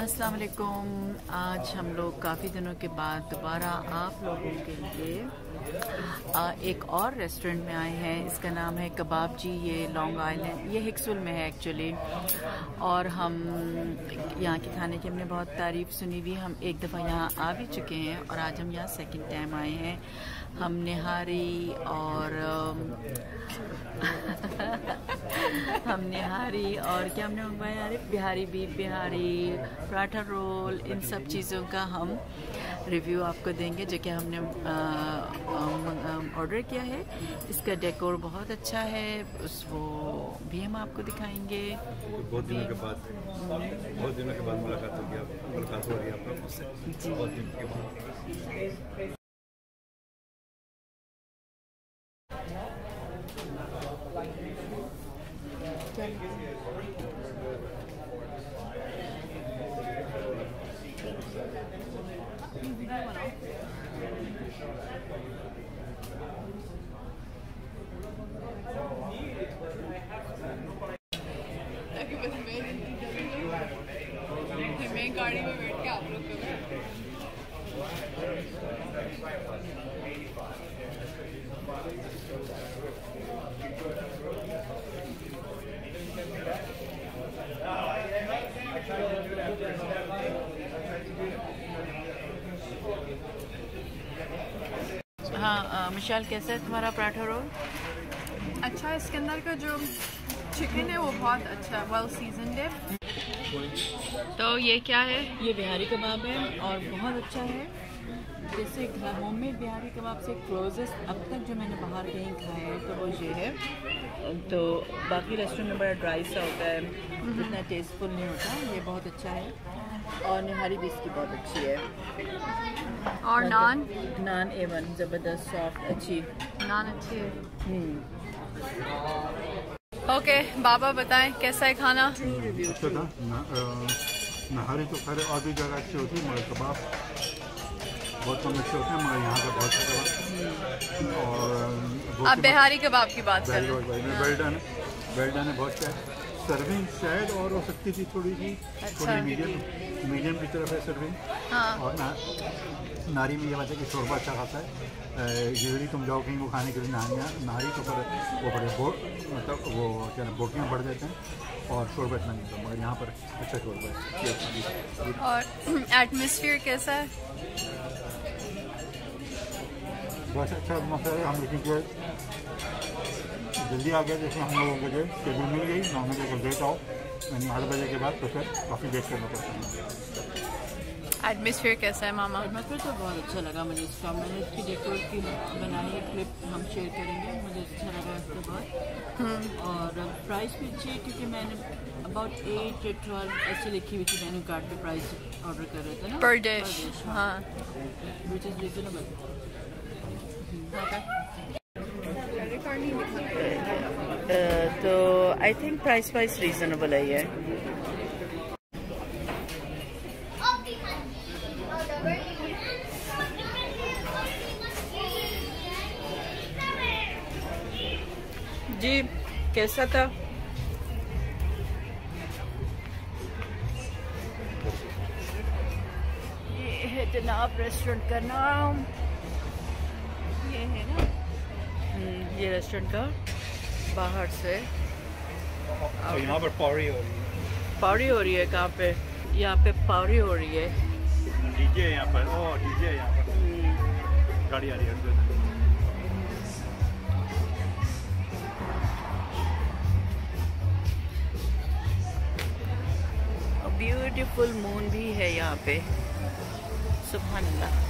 अस्सलाम वालेकुम आज हम लोग काफ़ी दिनों के बाद दोबारा आप लोगों के लिए एक और रेस्टोरेंट में आए हैं। इसका नाम है कबाब जी, ये लॉन्ग आइलैंड ये हिक्सुल में है एक्चुअली और हम यहाँ के खाने की हमने बहुत तारीफ़ सुनी हुई, हम एक दफ़ा यहाँ आ भी चुके हैं और आज हम यहाँ सेकंड टाइम आए हैं। हम निहारी और हम निहारी और क्या हमने मंगवाया? यार बिहारी बीफ बिहारी पराठा रोल इन सब चीज़ों का हम रिव्यू आपको देंगे जो कि हमने ऑर्डर किया है। इसका डेकोर बहुत अच्छा है उस वो भी हम आपको दिखाएँगे। बहुत दिनों के बाद बहुत दिनों के बाद मुलाकात हो गया मुलाकात हो रही है आप लोगों से बहुत दिन के बाद मैं गाड़ी में बैठ के आप लोग को हाँ मिशाल कैसा है तुम्हारा पराठा रोल? अच्छा इसके अंदर का जो चिकन है वो बहुत अच्छा वेल सीजनड है। तो ये क्या है? ये बिहारी कबाब है और बहुत अच्छा है। जैसे होम मेड बिहारी कबाब से क्लोजेस्ट अब तक जो मैंने बाहर कहीं खाए हैं तो वो ये है। तो बाकी रेस्टोरेंट में बड़ा ड्राई सा होता है। इतना टेस्टफुल नहीं होता ये बहुत अच्छा है। और निहारी भी इसकी बहुत अच्छी है। और नान? नान एवन ज़बरदस्त सॉफ्ट अच्छी। नान अच्छी है। ओके बाबा बताएँ कैसा है खाना? अच्छा था। नहारी तो खैर और भी जगह अच्छी होती है मगर कबाब बहुत कम अच्छे होते हैं मगर यहाँ का बहुत अच्छा और आप बिहारी कबाब की बात कर रहे हैं। वेल्डन है। वेल्डन है। बहुत क्या सर्विंग शायद और हो सकती थी थोड़ी सी थोड़ी मीडियम मीडियम की तरफ़ है सर्विंग हाँ। और ना, नारी में ये बात है कि शोरबा अच्छा खासा है। यूजली तुम जाओ कहीं वो खाने के लिए नारियाँ नारी तो पर वो बड़े बो मतलब वो क्या ना बोटियाँ बढ़ जाते हैं और शोरबा इतना नहीं होता मगर यहाँ पर अच्छा शोरबा है। और एटमोसफियर कैसा है? बस अच्छा मसला है। हम लोग के जल्दी आ गया जैसे हम लोगों को जो शेड्यूल मिल गई। नौ बजे को डेट आओ यानी आठ बजे के बाद तो फिर काफ़ी वेट करना पड़ता है एटमोसफियर कैसा है मामा? एटमोसफियर तो बहुत अच्छा लगा मुझे इसका। मैंने इसकी डेकोर की बनाई है क्लिप हम शेयर करेंगे। मुझे अच्छा लगा इसके बाद और प्राइस भी अच्छी है क्योंकि मैंने अबाउट एट या ट्वेल्व ऐसे लिखी हुई थी। मेन्यू कार्ड पे प्राइस ऑर्डर कर रहे थे ना। पर डिश हाँ। विच इज़ रीजनेबल तो I think price wise reasonable है ये। जी कैसा था? ये है जनाब रेस्टोरेंट का नाम। ये है ना? हम्म, ये रेस्टोरेंट का बाहर से। तो यहाँ पर पौड़ी हो रही है। पावड़ी हो रही है कहाँ पे? यहाँ पे पावड़ी हो रही है। डीजे यहाँ पर ओ डीजे यहाँ पर। गाड़ी आ रही है ब्यूटीफुल मून भी है यहाँ पे। सुबह अल्लाह